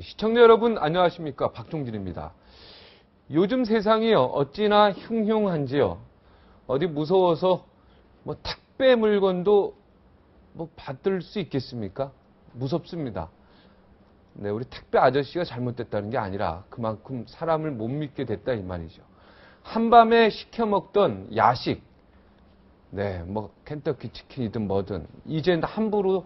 시청자 여러분 안녕하십니까 박종진입니다. 요즘 세상이요 어찌나 흉흉한지요. 어디 무서워서 뭐 택배 물건도 뭐 받을 수 있겠습니까? 무섭습니다. 네, 우리 택배 아저씨가 잘못됐다는 게 아니라 그만큼 사람을 못 믿게 됐다 이 말이죠. 한밤에 시켜 먹던 야식, 네, 뭐 켄터키 치킨이든 뭐든 이젠 함부로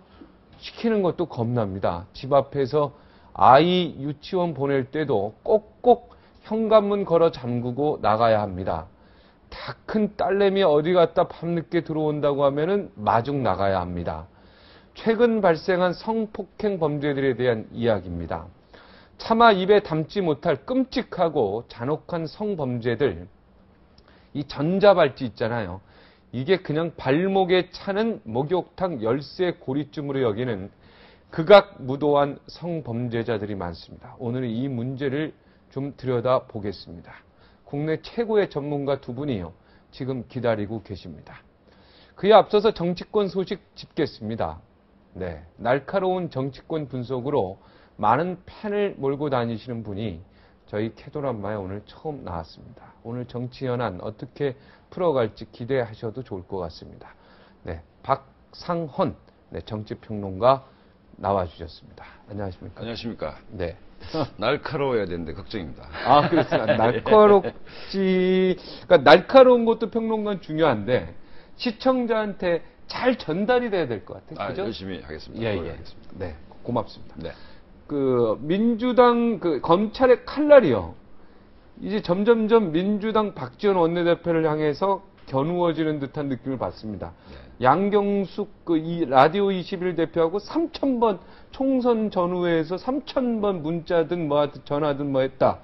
시키는 것도 겁납니다. 집 앞에서 아이 유치원 보낼 때도 꼭꼭 현관문 걸어 잠그고 나가야 합니다. 다 큰 딸내미 어디 갔다 밤늦게 들어온다고 하면은 마중 나가야 합니다. 최근 발생한 성폭행 범죄들에 대한 이야기입니다. 차마 입에 담지 못할 끔찍하고 잔혹한 성범죄들, 이 전자발찌 있잖아요. 이게 그냥 발목에 차는 목욕탕 열쇠 고리쯤으로 여기는 극악 무도한 성범죄자들이 많습니다. 오늘은 이 문제를 좀 들여다 보겠습니다. 국내 최고의 전문가 두 분이요. 지금 기다리고 계십니다. 그에 앞서서 정치권 소식 짚겠습니다. 네. 날카로운 정치권 분석으로 많은 팬을 몰고 다니시는 분이 저희 캐도란마에 오늘 처음 나왔습니다. 오늘 정치 현안 어떻게 풀어갈지 기대하셔도 좋을 것 같습니다. 네. 박상헌 네, 정치평론가 나와주셨습니다. 안녕하십니까? 안녕하십니까. 네. 날카로워야 되는데 걱정입니다. 아, 그렇습니다. 날카롭지, 그러니까 날카로운 것도 평론가는 중요한데, 시청자한테 잘 전달이 돼야 될 것 같아요. 아, 그죠? 열심히 하겠습니다. 예, 예. 노력하겠습니다. 네, 고맙습니다. 네. 그, 민주당, 그, 검찰의 칼날이요. 이제 점점점 민주당 박지원 원내대표를 향해서 겨누어지는 듯한 느낌을 받습니다. 네. 양경숙 그 이 라디오 21 대표하고 3,000번 총선 전후에서 3,000번 문자든 뭐 하든 전화든 뭐 했다.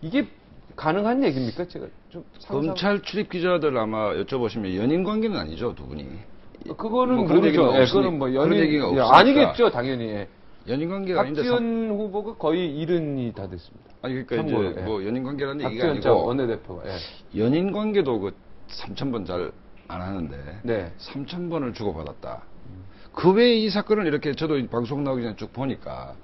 이게 가능한 얘기입니까? 제가 좀 상상... 검찰 출입 기자들 아마 여쭤보시면 연인 관계는 아니죠, 두 분이. 그거는 뭐 모르죠. 예, 그거는 뭐 연인 얘기가 예, 없으니까. 아니겠죠, 당연히. 예. 연인 관계가 아닌데. 사- 박지원 후보가 거의 이른이 다 됐습니다. 아니, 그러니까 참고로, 이제 예. 뭐 연인 관계라는 얘기가 아니고. 원내대표가. 예. 연인 관계도 그 3,000번 잘 안 하는데. 네. 3,000번을 주고받았다. 그 외에 이 사건을 이렇게 저도 이 방송 나오기 전에 쭉 보니까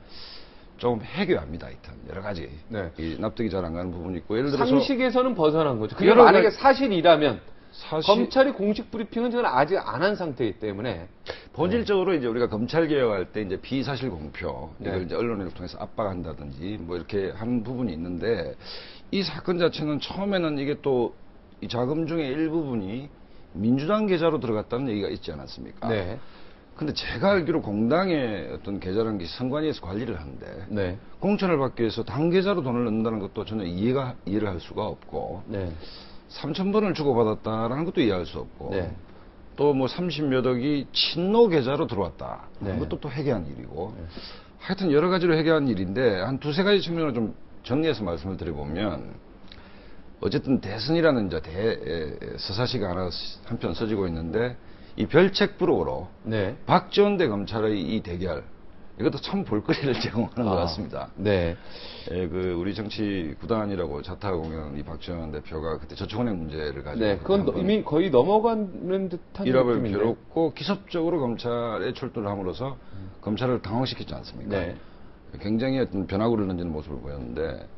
조금 해괴합니다, 하여튼. 여러 가지. 네. 이 납득이 잘 안 가는 부분이 있고. 예를 들어서. 상식에서는 벗어난 거죠. 그게 만약에 사실이라면 사실- 검찰이 공식 브리핑은 저는 아직 안 한 상태이기 때문에 본질적으로 이제 우리가 검찰 개혁할 때 이제 비사실 공표 네. 이걸 이제 언론을 통해서 압박한다든지 뭐 이렇게 한 부분이 있는데 이 사건 자체는 처음에는 이게 또 이 자금 중에 일부분이 민주당 계좌로 들어갔다는 얘기가 있지 않았습니까? 네. 근데 제가 알기로 공당의 어떤 계좌라는 게 선관위에서 관리를 하는데 네. 공천을 받기 위해서 당 계좌로 돈을 넣는다는 것도 전혀 이해가 이해를 할 수가 없고 네. 3천 번을 주고받았다라는 것도 이해할 수 없고 네. 또뭐 30몇 억이 친노 계좌로 들어왔다. 네. 그것도 또 회개한 일이고. 하여튼 여러 가지로 회개한 일인데 한 두세 가지 측면을 좀 정리해서 말씀을 드려보면 어쨌든 대선이라는 이제 대 에, 서사시가 하나 한 편 써지고 있는데 이 별책 부록으로 네. 박지원 대 검찰의 이 대결 이것도 참 볼거리를 제공하는 것 아, 같습니다. 네. 예, 그 우리 정치 구단이라고 자타가 공연한 이 박지원 대표가 그때 저축은행 문제를 가지고 네. 그건 이미 거의 넘어가는 듯한 일합을. 벼렸고 기습적으로 검찰에 출두를 함으로써 검찰을 당황시켰지 않습니까? 네. 굉장히 어떤 변화구를 던지는 모습을 보였는데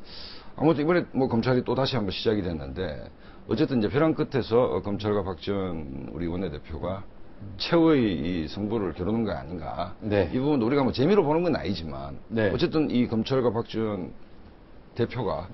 아무튼 이번에 뭐 검찰이 또 다시 한번 시작이 됐는데 어쨌든 이제 벼랑 끝에서 어, 검찰과 박지원 우리 원내대표가 최후의 이 승부를 겨루는 거 아닌가. 네. 이 부분 우리가 뭐 재미로 보는 건 아니지만 네. 어쨌든 이 검찰과 박지원 대표가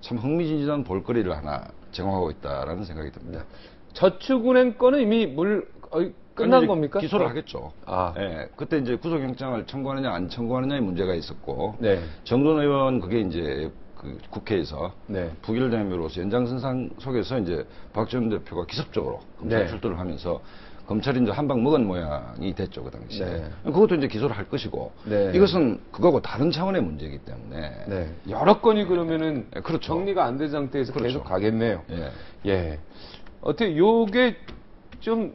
참 흥미진진한 볼거리를 하나 제공하고 있다라는 생각이 듭니다. 저축은행 건은 이미 물 거의 끝난 겁니까? 기소를 하겠죠. 아. 예, 그때 이제 구속영장을 청구하느냐 안 청구하느냐의 문제가 있었고 네. 정돈 의원 그게 이제 그 국회에서 네. 부결됨으로써 연장선상 속에서 이제 박지원 대표가 기습적으로 검찰 네. 출두를 하면서 검찰이 이제 한 방 먹은 모양이 됐죠 그 당시에. 네. 그것도 이제 기소를 할 것이고 네. 이것은 그거하고 다른 차원의 문제이기 때문에 네. 여러 건이 그러면은 네, 그렇죠. 정리가 안 된 상태에서 그렇죠. 계속 가겠네요. 예. 예. 어떻게 요게 좀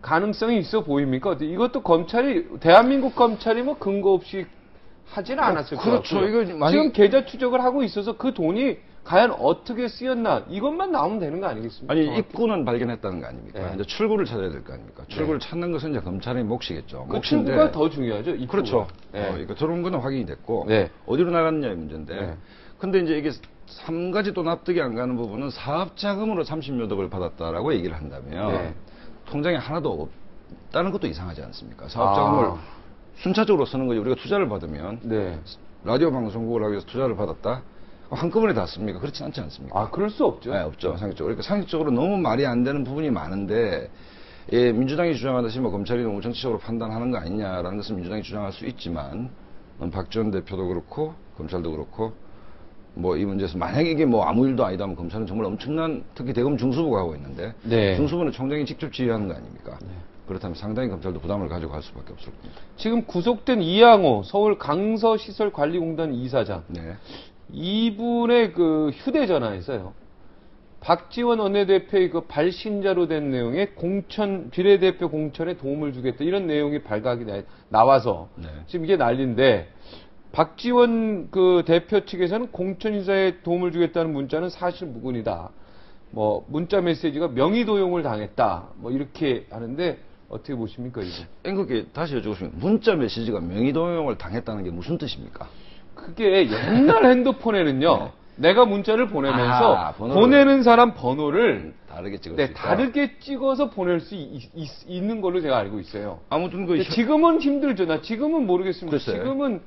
가능성이 있어 보입니까? 이것도 검찰이 대한민국 검찰이 뭐 근거 없이 하지는 않았을 것 그렇죠. 이거 만약- 지금 계좌 추적을 하고 있어서 그 돈이 과연 어떻게 쓰였나 이것만 나오면 되는 거 아니겠습니까? 아니. 입구는 발견했다는 거 아닙니까? 네. 이제 출구를 찾아야 될 거 아닙니까? 출구를 찾는 것은 이제 검찰의 몫이겠죠. 그 몫인데 출구가 더 중요하죠. 입구가. 그렇죠. 네. 어, 그러니까 들어온 거는 확인이 됐고 네. 어디로 나갔느냐의 문제인데. 네. 근데 이제 이게 한 가지 또 납득이 안 가는 부분은 사업 자금으로 30여 억을 받았다라고 얘기를 한다면 네. 통장에 하나도 없다는 것도 이상하지 않습니까? 사업 아. 자금을 순차적으로 쓰는 거지 우리가 투자를 받으면 네. 라디오 방송국을 하기 위해서 투자를 받았다? 한꺼번에 다 씁니까? 그렇지 않지 않습니까? 아 그럴 수 없죠. 네, 없죠. 상식적으로. 그러니까 상식적으로 너무 말이 안 되는 부분이 많은데, 예, 민주당이 주장하듯이 뭐 검찰이 너무 정치적으로 판단하는 거 아니냐라는 것은 민주당이 주장할 수 있지만, 음, 박지원 대표도 그렇고, 검찰도 그렇고, 뭐 이 문제에서 만약에 이게 뭐 아무 일도 아니다면 검찰은 정말 엄청난 특히 대검 중수부가 하고 있는데 네. 중수부는 총장이 직접 지휘하는 거 아닙니까? 그렇다면 상당히 검찰도 부담을 가지고 갈 수밖에 없을 겁니다. 지금 구속된 이양호 서울 강서시설관리공단 이사장 네. 이분의 그 휴대전화에서요. 박지원 원내대표의 그 발신자로 된 내용의 공천 비례대표 공천에 도움을 주겠다 이런 내용이 발각이 나- 나와서 네. 지금 이게 난리인데 박지원 그 대표 측에서는 공천 인사에 도움을 주겠다는 문자는 사실 무근이다. 뭐 문자 메시지가 명의 도용을 당했다. 뭐 이렇게 하는데 어떻게 보십니까 이거? 앵커께 다시 여쭤보시면 문자 메시지가 명의도용을 당했다는 게 무슨 뜻입니까? 그게 옛날 핸드폰에는요. 내가 문자를 보내면서 네. 아. 보내는 사람 번호를 다르게 찍을 네, 수 있다. 다르게 찍어서 보낼 수 있, 는 걸로 제가 알고 있어요. 아무튼 그 지금은 힘들죠. 나 지금은 모르겠습니다. 글쎄. 지금은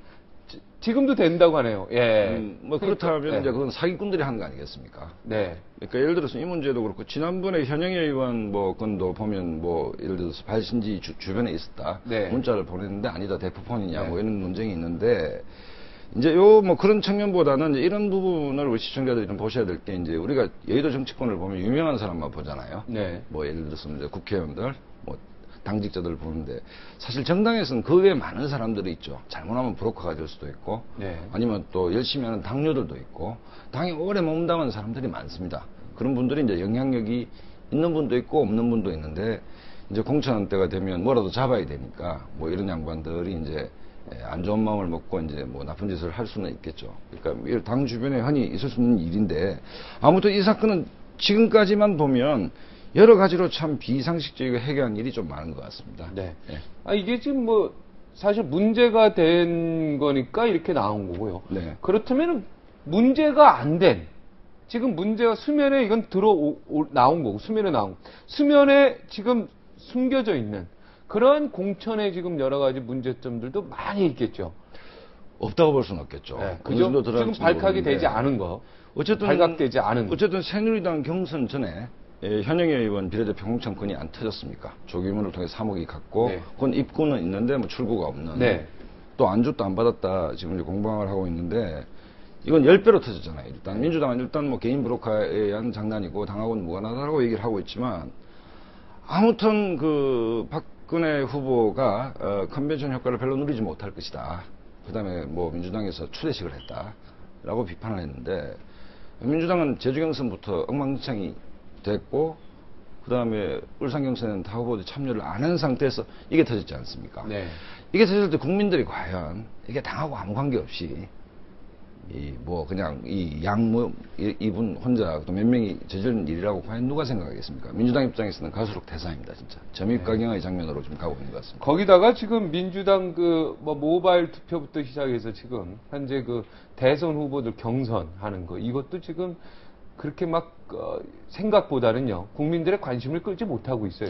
지- 지금도 된다고 하네요. 예. 음, 뭐 그렇다면 그러니까, 이제 네. 그건 사기꾼들이 하는 거 아니겠습니까? 네. 그러니까 예를 들어서 이 문제도 그렇고 지난번에 현영애 의원 뭐 건도 보면 뭐 예를 들어서 발신지 주, 주변에 있었다 네. 문자를 보냈는데 아니다 대포폰이냐 네. 뭐 이런 논쟁이 있는데 이제 요 뭐 그런 측면보다는 이제 이런 부분을 우리 시청자들이 좀 보셔야 될 게 이제 우리가 여의도 정치권을 보면 유명한 사람만 보잖아요. 네. 뭐 예를 들어서 이제 국회의원들, 뭐 당직자들 보는데 사실 정당에서는 그 외에 많은 사람들이 있죠. 잘못하면 브로커가 될 수도 있고, 네. 아니면 또 열심히 하는 당뇨들도 있고, 당에 오래 몸담은 사람들이 많습니다. 그런 분들이 이제 영향력이 있는 분도 있고 없는 분도 있는데 이제 공천 때가 되면 뭐라도 잡아야 되니까 뭐 이런 양반들이 이제 예, 안 좋은 마음을 먹고 이제 뭐 나쁜 짓을 할 수는 있겠죠. 그러니까 이당 주변에 흔히 있을 수 있는 일인데 아무튼 이 사건은 지금까지만 보면 여러 가지로 참 비상식적이고 해결한 일이 좀 많은 것 같습니다. 네. 예. 아, 이게 지금 뭐 사실 문제가 된 거니까 이렇게 나온 거고요. 네. 그렇다면 문제가 안 된, 지금 문제가 수면에 이건 들어 오- 오- 나온 거고, 수면에 나온, 거. 수면에 지금 숨겨져 있는 그러한 공천의 지금 여러 가지 문제점들도 많이 있겠죠. 없다고 볼 수는 없겠죠. 네, 그죠? 지금 발칵이 모르는데. 되지 않은 거. 어쨌든 발각되지 않은 어쨌든 새누리당 경선 전에 예, 현영애 의원 비례대표 공천권이 안 터졌습니까? 조기문을 통해 3억이 갔고 네. 그건 입구는 있는데 뭐 출구가 없는 네. 또 안줬도 안 받았다 지금 이제 공방을 하고 있는데 이건 10배로 터졌잖아요. 일단 민주당은 일단 뭐 개인 브로커에 의한 장난이고 당하고는 무관하다고 얘기를 하고 있지만 아무튼 그 박근혜 후보가 어, 컨벤션 효과를 별로 누리지 못할 것이다. 그 다음에 뭐 민주당에서 추대식을 했다 라고 비판을 했는데 민주당은 제주경선부터 엉망진창이 됐고 그 다음에 울산경선에는 다 후보들이 참여를 안 한 상태에서 이게 터졌지 않습니까? 네. 이게 터질 때 국민들이 과연 이게 당하고 아무 관계 없이 이 뭐 그냥 이 양무 이- 이분 혼자 또 몇 명이 저지른 일이라고 과연 누가 생각하겠습니까? 민주당 입장에서는 갈수록 대상입니다, 진짜. 점입 가경의 장면으로 좀 가고 있는 것 같습니다. 거기다가 지금 민주당 그 뭐 모바일 투표부터 시작해서 지금 현재 그 대선 후보들 경선하는 거 이것도 지금 그렇게 막 어, 생각보다는요 국민들의 관심을 끌지 못하고 있어요.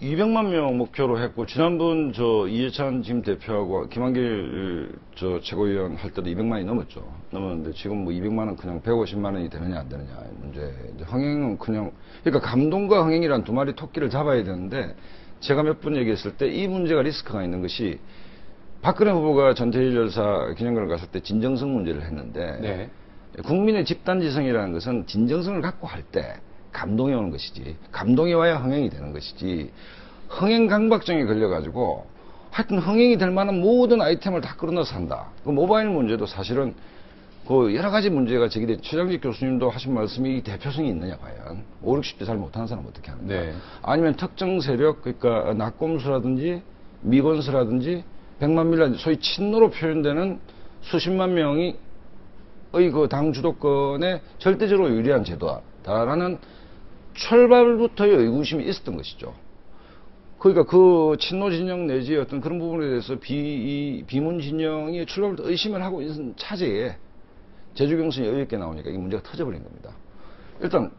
200만 명 목표로 했고 지난번 저 이해찬 지금 대표하고 김한길 저 최고위원 할 때도 200만이 넘었죠. 넘었는데 지금 뭐 200만 원 그냥 150만 원이 되느냐 안 되느냐 문제. 이제 흥행은 그냥 그러니까 감동과 흥행이란 두 마리 토끼를 잡아야 되는데 제가 몇 번 얘기했을 때 이 문제가 리스크가 있는 것이 박근혜 후보가 전태일 열사 기념관을 갔을 때 진정성 문제를 했는데 네. 국민의 집단지성이라는 것은 진정성을 갖고 할 때 감동이 오는 것이지 감동이 와야 흥행이 되는 것이지 흥행 강박증에 걸려가지고 하여튼 흥행이 될 만한 모든 아이템을 다 끌어넣어서 한다. 그 모바일 문제도 사실은 그 여러 가지 문제가 제기된 최장직 교수님도 하신 말씀이 이 대표성이 있느냐 과연 5, 60대 잘 못하는 사람 은 어떻게 하는가 네. 아니면 특정 세력 그러니까 낙곰수라든지 미건수라든지 100만 밀리언 소위 친노로 표현되는 수십만 명이 의 그 당 주도권에 절대적으로 유리한 제도다라는 출발부터의 의구심이 있었던 것이죠. 그러니까 그 친노 진영 내지 어떤 그런 부분에 대해서 비, 이 비문 진영이 출발부터 의심을 하고 있는 차제에 제주 경선이 여유 있게 나오니까 이 문제가 터져버린 겁니다. 일단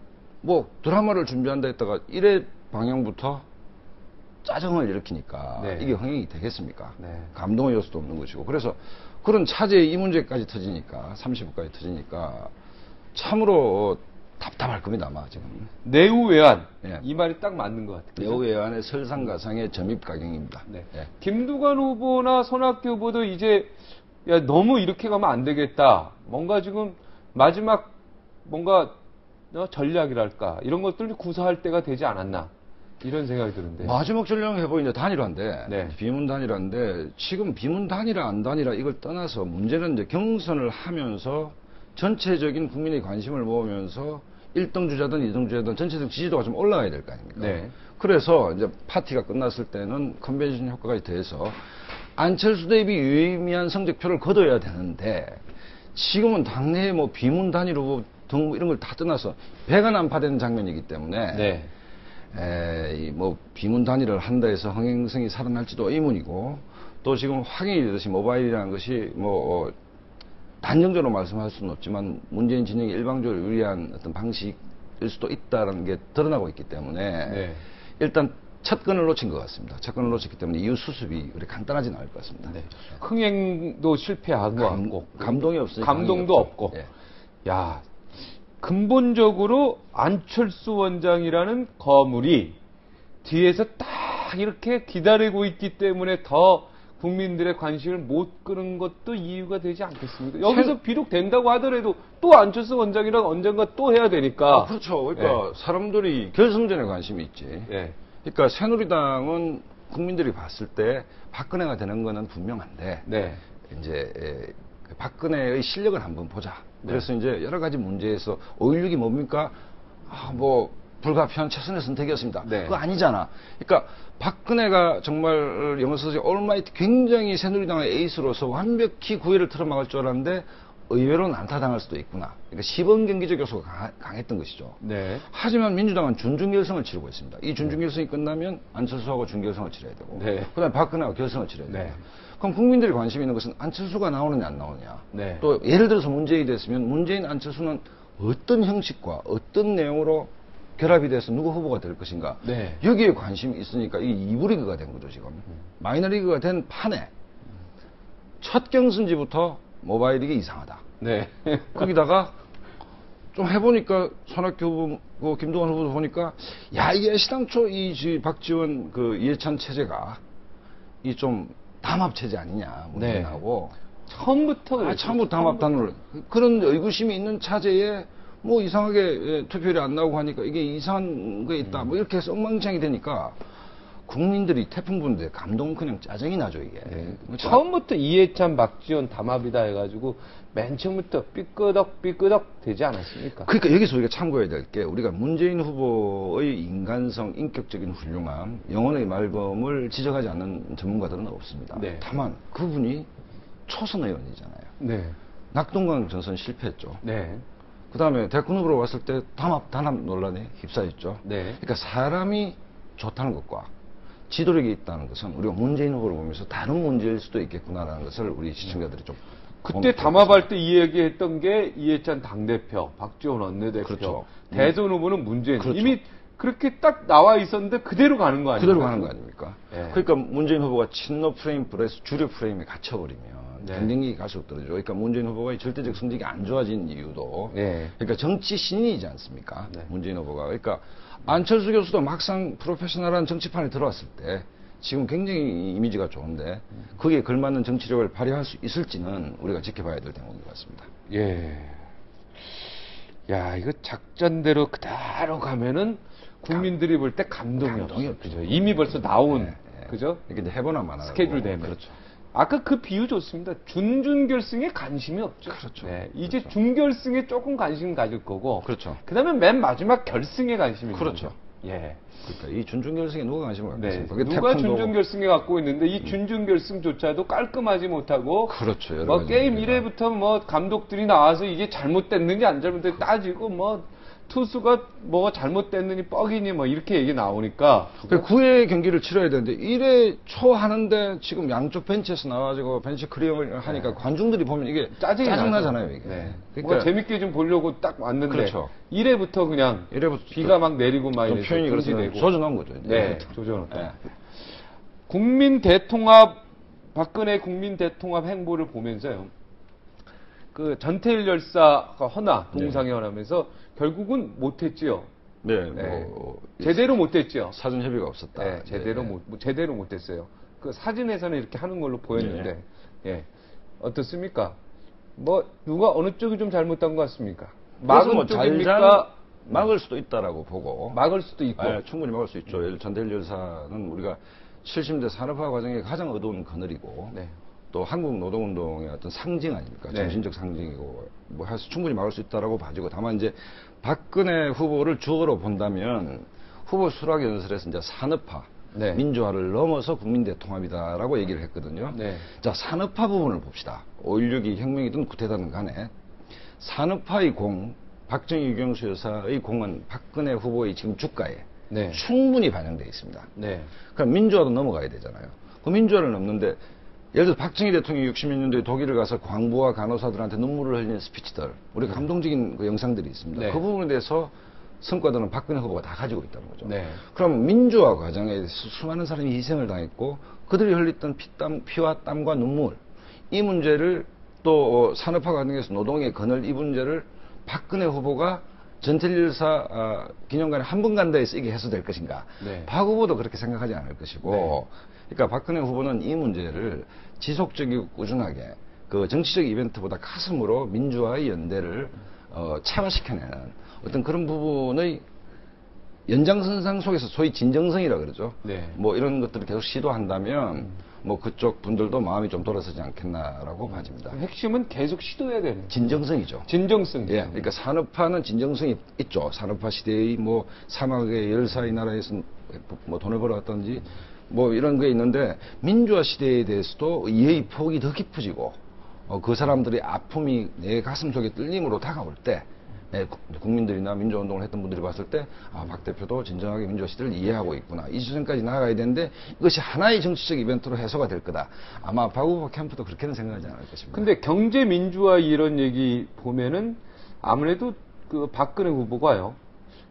뭐 드라마를 준비한다 했다가 1회 방영부터 짜증을 일으키니까 네. 이게 흥행이 되겠습니까? 네. 감동의 요소도 없는 것이고 그래서 그런 차제에 이 문제까지 터지니까 30부까지 터지니까 참으로 답답할 겁니다 아마 지금 내후 외환 예. 이 말이 딱 맞는 것 같아요. 여우 외환의 설상가상의 점입 가경입니다. 네. 예. 김두관 후보나 손학규 후보도 이제 야 너무 이렇게 가면 안 되겠다. 뭔가 지금 마지막 뭔가 어, 전략이랄까 이런 것들을 구사할 때가 되지 않았나 이런 생각이 드는데. 마지막 전략 해보 이제 단일화인데 네. 비문 단일화인데 지금 비문 단일화 안 단일화 이걸 떠나서 문제는 이제 경선을 하면서 전체적인 국민의 관심을 모으면서 1등 주자든 2등 주자든 전체적 지지도가 좀 올라가야 될 거 아닙니까? 네. 그래서 이제 파티가 끝났을 때는 컨벤션 효과까지 더해서 안철수 대비 유의미한 성적표를 거둬야 되는데 지금은 당내에 뭐 비문 단일 후보 등 이런 걸 다 떠나서 배가 난파되는 장면이기 때문에 네. 에, 이뭐 비문 단위를 한다 해서 흥행성이 살아날지도 의문이고 또 지금 확인이 되듯이 모바일이라는 것이 뭐 어, 단정적으로 말씀할 수는 없지만 문재인 진영이 일방적으로 유리한 어떤 방식일 수도 있다는 게 드러나고 있기 때문에 네. 일단 첫 건을 놓친 것 같습니다. 첫 건을 놓쳤기 때문에 이후 수습이 그렇게 간단하지는 않을 것 같습니다. 네. 흥행도 실패한 것 감, 같고 감동이 없으니까 감동도. 없고. 예. 야 근본적으로 안철수 원장이라는 거물이 뒤에서 딱 이렇게 기다리고 있기 때문에 더 국민들의 관심을 못 끄는 것도 이유가 되지 않겠습니까? 여기서 비록 된다고 하더라도 또 안철수 원장이랑 언젠가 또 해야 되니까. 아, 그렇죠. 그러니까 사람들이 결승전에 관심이 있지. 예. 그러니까 새누리당은 국민들이 봤을 때 박근혜가 되는 거는 분명한데 네. 이제 박근혜의 실력을 한번 보자. 네. 그래서 이제 여러 가지 문제에서 5.16이 뭡니까? 아, 뭐 불가피한 최선의 선택이었습니다. 네. 그거 아니잖아. 그러니까 박근혜가 정말 영어서지 올마이트 굉장히 새누리당의 에이스로서 완벽히 구애를 틀어막을 줄 알았는데 의외로 난타당할 수도 있구나. 그러니까 시범 경기적 요소가 강했던 것이죠. 네. 하지만 민주당은 준중 결승을 치르고 있습니다. 이 준중 결승이 끝나면 안철수하고 준 결승을 치러야 되고, 네. 그다음에 박근혜가 결승을 치러야 네. 됩니다. 그럼 국민들이 관심 있는 것은 안철수가 나오느냐 안 나오느냐. 네. 또 예를 들어서 문재인이 됐으면 문재인 안철수는 어떤 형식과 어떤 내용으로 결합이 돼서 누구 후보가 될 것인가. 네. 여기에 관심이 있으니까 이 이브리그가 된 거죠 지금. 마이너 리그가 된 판에 첫 경선지부터 모바일이 이상하다. 네. 거기다가 좀 해보니까 손학규 후보, 그 김동완 후보도 보니까 야 이게 시당초 이 지- 박지원 그 이해찬 체제가 이 좀 담합 체제 아니냐 문재인하고. 처음부터 아, 그랬죠. 참부터 담합 단을 그런 의구심이 있는 차제에 뭐 이상하게 예, 투표율이 안 나오고 하니까 이게 이상한 게 있다 뭐 이렇게 해서 엉망진창이 되니까 국민들이 태풍 부는데 감동 그냥 짜증이 나죠 이게 네. 그러니까 처음부터 이해찬, 박지원 담합이다 해가지고 맨 처음부터 삐끄덕 삐끄덕 되지 않았습니까? 그러니까 여기서 우리가 참고해야 될 게 우리가 문재인 후보의 인간성, 인격적인 훌륭함, 영혼의 말범을 지적하지 않는 전문가들은 없습니다. 네. 다만 그분이 초선 의원이잖아요. 네. 낙동강 전선 실패했죠. 네. 그 다음에 대권 후보로 왔을 때 담합, 단합 논란에 휩싸였죠. 네. 그러니까 사람이 좋다는 것과 지도력이 있다는 것은 우리가 문재인 후보를 보면서 다른 문제일 수도 있겠구나라는 것을 우리 시청자들이 좀 그때 담합할 때 이 얘기했던 게 이해찬 당대표, 박지원 원내대표, 그렇죠. 대선 후보는 문재인. 그렇죠. 이미 그렇게 딱 나와 있었는데 그대로 가는 거 아니에요? 그대로 가는 거 아닙니까? 예. 그러니까 문재인 후보가 친노 프레임 플러스 주류 프레임에 갇혀버리면 네. 경쟁력이 갈수록 떨어지죠. 그러니까 문재인 후보가 절대적 성적이 안 좋아진 이유도 네. 그러니까 정치 신인이지 않습니까? 네. 문재인 후보가 그러니까 안철수 교수도 막상 프로페셔널한 정치판에 들어왔을 때 지금 굉장히 이미지가 좋은데 거기에 걸맞는 정치력을 발휘할 수 있을지는 우리가 지켜봐야 될 대목인 것 같습니다. 예. 야, 이거 작전대로 그대로 가면은 국민들이 볼 때 감동이, 감동이 없죠. 그죠? 이미 벌써 나온, 네, 네. 그죠? 이렇게 이제 해보나 마나 스케줄 되면. 그렇죠. 아까 그 비유 좋습니다. 준준결승에 관심이 없죠. 그렇죠. 네, 이제 그렇죠. 준결승에 조금 관심 가질 거고. 그렇죠. 그다음에 맨 마지막 결승에 관심이 그렇죠. 예. 그러니까 이 준준결승에 누가 관심을 갖고 네. 있습니까? 누가 태권도고- 준준결승에 갖고 있는데 이 준준결승조차도 깔끔하지 못하고 그렇죠. 여러 뭐 게임 문제가. 1회부터 뭐 감독들이 나와서 이게 잘못됐는지 안 잘못됐는지 따지고 뭐 투수가 뭐가 잘못됐느니 보크니 뭐 이렇게 얘기 나오니까 그 9회 경기를 치러야 되는데 1회 초 하는데 지금 양쪽 벤치에서 나와가지고 벤치 clear를 하니까 관중들이 보면 이게 네. 짜증이 짜증나잖아요 이게. 네. 그러니까 뭔가 재밌게 좀 보려고 딱 왔는데 그렇죠. 1회부터 그냥 1회부터 비가 막 내리고 막좀 이래서 표현이 금지되고. 조져놓은 거죠. 이제. 네, 조져놓다. 네. 국민 대통합 박근혜 국민 대통합 행보를 보면서요. 그 전태일 열사가 허나 동상에 헌하면서 결국은 못했지요. 네, 네. 뭐 제대로 못했죠. 사전 협의가 없었다. 네, 제대로 네. 못뭐 제대로 못했어요. 그 사진에서는 이렇게 하는 걸로 보였는데, 예, 어떻습니까? 뭐 누가 어느 쪽이 좀 잘못한 것 같습니까? 막은 뭐 쪽입니까? 막을 수도 있다라고 보고 막을 수도 있고. 아, 충분히 막을 수 있죠. 예를 전대일 열사는 우리가 70대 산업화 과정에 가장 어두운 그늘이고 네. 또 한국 노동운동의 어떤 상징 아닙니까? 네. 정신적 상징이고 뭐 해서 충분히 막을 수 있다라고 봐지고 다만 이제 박근혜 후보를 주어로 본다면 후보 수락 연설에서 이제 산업화, 네. 민주화를 넘어서 국민 대통합이다라고 얘기를 했거든요. 네. 자 산업화 부분을 봅시다. 5.16이 혁명이든 구태다든 간에 산업화의 공, 박정희 유경수 여사의 공은 박근혜 후보의 지금 주가에 네. 충분히 반영되어 있습니다. 네. 그럼 민주화도 넘어가야 되잖아요. 그 민주화를 넘는데 예를 들어 박정희 대통령이 60몇 년도에 독일을 가서 광부와 간호사들한테 눈물을 흘리는 스피치들 우리 감동적인 그 영상들이 있습니다. 네. 그 부분에 대해서 성과들은 박근혜 후보가 다 가지고 있다는 거죠. 네. 그럼 민주화 과정에 수- 수많은 사람이 희생을 당했고 그들이 흘렸던 피땀, 피와 땀과 눈물 이 문제를 또 어, 산업화 과정에서 노동의 그늘 이 문제를 박근혜 후보가 전태일사 아, 기념관에 한 번 간다 해서 이게 해소될 것인가? 네. 박 후보도 그렇게 생각하지 않을 것이고, 네. 그러니까 박근혜 후보는 이 문제를 지속적이고 꾸준하게 그 정치적 이벤트보다 가슴으로 민주화의 연대를 어, 체화시켜내는 어떤 그런 부분의 연장선상 속에서 소위 진정성이라 그러죠. 네. 뭐 이런 것들을 계속 시도한다면 뭐 그쪽 분들도 마음이 좀 돌아서지 않겠나라고 봐집니다. 핵심은 계속 시도해야 되는 진정성이죠. 진정성. 예, 그러니까 산업화는 진정성이 있죠. 산업화 시대의 뭐 사막의 열사의 나라에서 뭐 돈을 벌어왔던지 뭐 이런 게 있는데 민주화 시대에 대해서도 이해의 폭이 더 깊어지고 어, 그 사람들의 아픔이 내 가슴 속에 뚫림으로 다가올 때 예, 구- 국민들이나 민주화운동을 했던 분들이 봤을 때, 아, 박 대표도 진정하게 민주화 시대를 이해하고 있구나. 이 수준까지 나아가야 되는데, 이것이 하나의 정치적 이벤트로 해소가 될 거다. 아마 박 후보 캠프도 그렇게는 생각하지 않을 것입니다. 근데 경제 민주화 이런 얘기 보면은 아무래도 그 박근혜 후보가요.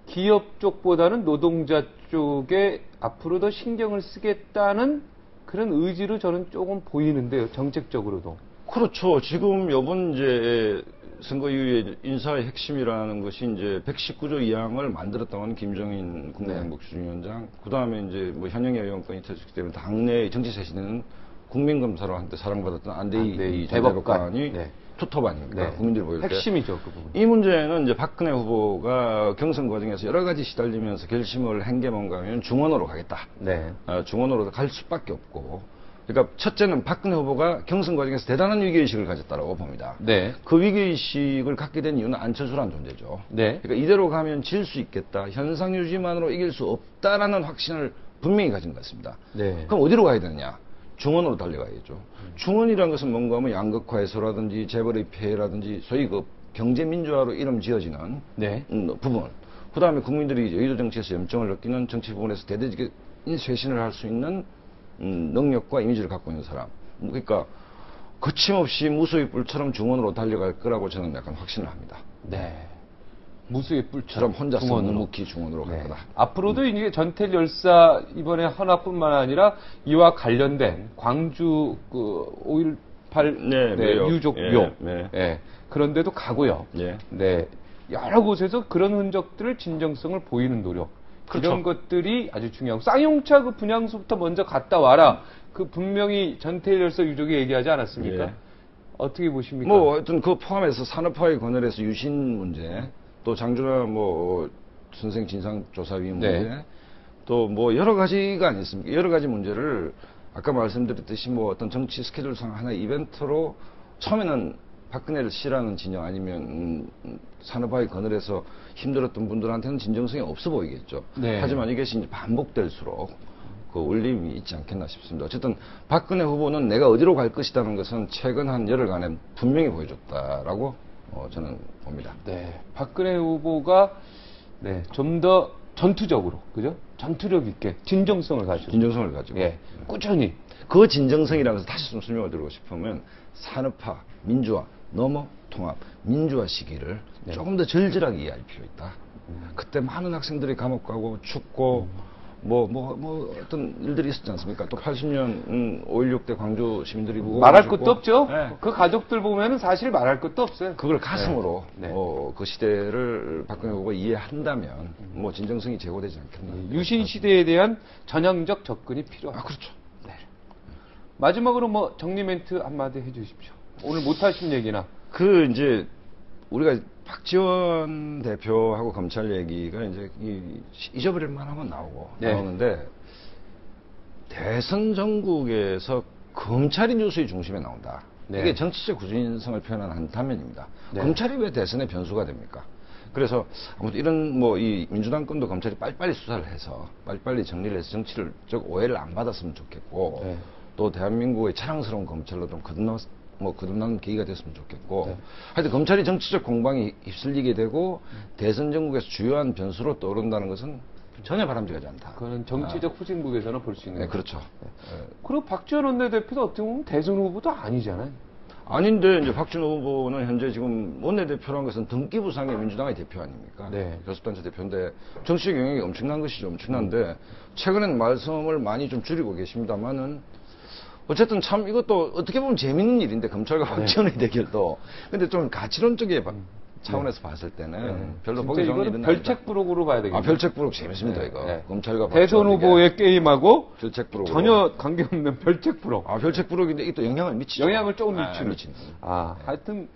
기업 쪽보다는 노동자 쪽에 앞으로 더 신경을 쓰겠다는 그런 의지로 저는 조금 보이는데요. 정책적으로도. 그렇죠. 지금 이번 이제 선거 이후에 인사의 핵심이라는 것이 이제 119조 2항을 만들었다고 하는 김정인 국민행복주의위원장, 그 다음에 이제 뭐 현역의 의원권이 터졌기 때문에 당내의 정치 세신은 국민검사로 한때 사랑받았던 안대희, 안대희. 대법관이 네. 투톱 아닙니까? 네. 국민들이 보일 때. 핵심이죠, 그 부분. 이 문제는 이제 박근혜 후보가 경선 과정에서 여러 가지 시달리면서 결심을 한 게 뭔가 하면 중원으로 가겠다. 네. 어, 중원으로 갈 수밖에 없고. 그러니까 첫째는 박근혜 후보가 경선 과정에서 대단한 위기의식을 가졌다고 봅니다. 네. 그 위기의식을 갖게 된 이유는 안철수라는 존재죠. 네. 그러니까 이대로 가면 질 수 있겠다. 현상 유지만으로 이길 수 없다라는 확신을 분명히 가진 것 같습니다. 네. 그럼 어디로 가야 되느냐? 중원으로 달려가야죠. 중원이라는 것은 뭔가 하면 양극화 해소라든지 재벌의 폐해라든지 소위 그 경제 민주화로 이름 지어지는 네. 음, 부분. 그 다음에 국민들이 여의도 정치에서 염증을 느끼는 정치 부분에서 대대적인 쇄신을 할 수 있는 음, 능력과 이미지를 갖고 있는 사람. 그러니까 거침없이 무수의 뿔처럼 중원으로 달려갈 거라고 저는 약간 확신을 합니다. 네. 무수의 뿔처럼 혼자서 중원으로. 묵묵히 중원으로 갈 네. 거다. 앞으로도 이제 전태일 열사 이번에 하나뿐만 아니라 이와 관련된 광주 그 5.18 네, 묘역. 유족 예, 묘 네. 예, 그런데도 가고요. 예. 네. 여러 곳에서 그런 흔적들을 진정성을 보이는 노력. 그렇죠. 이런 것들이 아주 중요하고 쌍용차 그 분향소부터 먼저 갔다 와라. 그 분명히 전태일 열사 유족이 얘기하지 않았습니까? 예. 어떻게 보십니까? 뭐 하여튼 그 포함해서 산업화의 권열에서 유신 문제, 또 장준하 뭐 선생 진상조사위 문제, 네. 또뭐 여러 가지가 아니었습니까? 여러 가지 문제를 아까 말씀드렸듯이 뭐 어떤 정치 스케줄상 하나의 이벤트로 처음에는 박근혜를 싫어하는 진영 아니면 산업화의 그늘에서 힘들었던 분들한테는 진정성이 없어 보이겠죠. 네. 하지만 이것이 반복될수록 그 울림이 있지 않겠나 싶습니다. 어쨌든 박근혜 후보는 내가 어디로 갈 것이라는 것은 최근 한 열흘간에 분명히 보여줬다라고 어, 저는 봅니다. 네, 박근혜 후보가 네, 좀 더 전투적으로, 그죠? 전투력 있게 진정성을 가지고. 진정성을 가지고. 예, 꾸준히. 그 진정성이라는 것을 다시 좀 설명을 드리고 싶으면 산업화, 민주화, 넘어 통합, 민주화 시기를 네. 조금 더 절절하게 이해할 필요 있다. 그때 많은 학생들이 감옥 가고 죽고 뭐 뭐 뭐 어떤 일들이 있었지 않습니까? 또 80년 음, 5.16때 광주 시민들이 무고를 말할 것도 없죠. 예. 그 가족들 보면은 사실 말할 것도 없어요. 그걸 가슴으로 네. 네. 어, 그 시대를 박근혜 후보가 이해한다면 뭐 진정성이 제고되지 않겠나. 유신 시대에 대한 전향적 접근이 필요하다. 아 그렇죠. 네. 마지막으로 뭐 정리 멘트 한마디 해주십시오. 오늘 못하신 얘기나. 그 이제 우리가 박지원 대표하고 검찰 얘기가 이제 이 잊어버릴 만하면 나오고 네. 나오는데 대선 전국에서 검찰이 뉴스의 중심에 나온다. 네. 이게 정치적 구준성을 표현하는 한 단면입니다. 네. 검찰이 왜 대선의 변수가 됩니까? 그래서 아무튼 이런 뭐 이 민주당권도 검찰이 빨리빨리 수사를 해서 빨리빨리 정리를 해서 정치를 적 오해를 안 받았으면 좋겠고 네. 또 대한민국의 자랑스러운 검찰로 좀 거듭나 뭐 거듭나는 계기가 됐으면 좋겠고 네. 하여튼 검찰이 정치적 공방이 휩쓸리게 되고 대선 전국에서 주요한 변수로 떠오른다는 것은 전혀 바람직하지 않다. 그거는 정치적 후진국에서는 볼 수 있는. 네. 그렇죠. 그리고 박지원 원내대표도 어떻게 보면 대선 후보도 아니잖아요. 아닌데 이제 박준호 후보는 현재 지금 원내대표라는 것은 등기부상의 민주당의 대표 아닙니까? 네. 교섭단체 대표인데 정치적 영향이 엄청난 것이죠. 엄청난데 최근엔 말씀을 많이 좀 줄이고 계십니다만은 어쨌든 참 이것도 어떻게 보면 재밌는 일인데 검찰과 네. 박지원의 대결도 근데 좀 가치론적인 바- 차원에서 봤을 때는 네. 별로 보기 좋은 일은 별책 부록으로 봐야 되겠네요. 아 별책 부록 재밌습니다 네, 이거 네. 검찰과 대선 후보의 게임하고 별책 부록 전혀 관계없는 별책 부록. 아 별책 부록인데 이게 또 영향을 미치죠. 영향을 조금 아, 미치는. 미치는. 아, 하여튼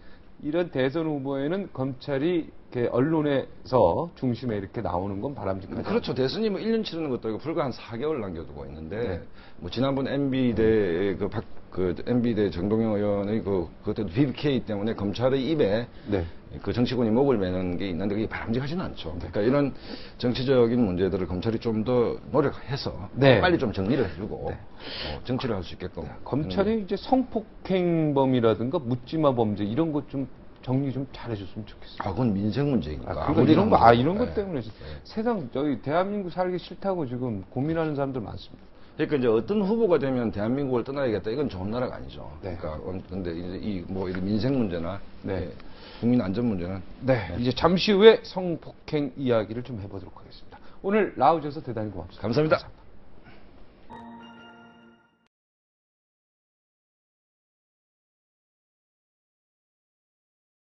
이런 대선 후보에는 검찰이 이렇게 언론에서 중심에 이렇게 나오는 건 바람직하죠. 그렇죠. 뭐 1년 치르는 것도 아니고 불과 한 4개월 남겨두고 있는데, 네. 뭐 지난번 MB대 그 박, 그 MB대 정동영 의원의 그, 그때도 BBK 때문에 검찰의 입에 네. 그 정치권이 목을 매는 게 있는데 그게 바람직하지는 않죠. 그러니까 이런 정치적인 문제들을 검찰이 좀 더 노력해서 네. 빨리 좀 정리를 해주고 어, 정치를 할 수 있게끔. 검찰이 이제 성폭행범이라든가 묻지마 범죄 이런 것좀 정리 좀 잘해줬으면 좋겠어요. 아, 그건 민생 문제니까. 아, 그러니까 이런 거, 아. 이런 것 네. 때문에 세상, 저희 대한민국 살기 싫다고 지금 고민하는 사람들 많습니다. 그러니까 이제 어떤 후보가 되면 대한민국을 떠나야겠다. 이건 좋은 나라가 아니죠. 네. 그러니까 어, 근데 이제 이뭐 이런 민생 문제나 네. 예, 국민 안전 문제는 네, 이제 잠시 후에 성폭행 이야기를 좀 해보도록 하겠습니다. 오늘 나와주셔서 대단히 고맙습니다. 감사합니다.